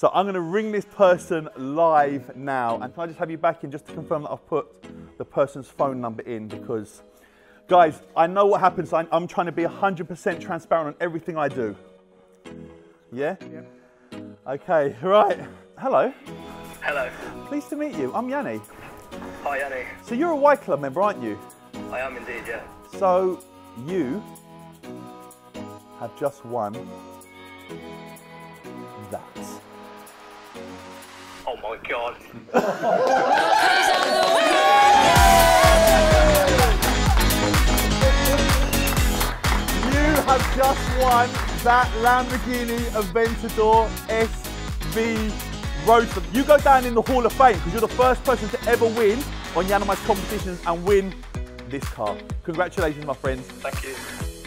So I'm going to ring this person live now. And can I just have you back in just to confirm that I've put the person's phone number in because, guys, I know what happens. I'm, I'm trying to be 100% transparent on everything I do. Yeah? Yep. Okay, right. Hello. Hello. Pleased to meet you. I'm Yianni. Hi, Yianni. So you're a Y Club member, aren't you? I am indeed, yeah. So you have just won Oh my god. You have just won that Lamborghini Aventador SV Roadster. You go down in the Hall of Fame because you're the first person to ever win on Yiannimize competitions and win this car. Congratulations, my friends. Thank you.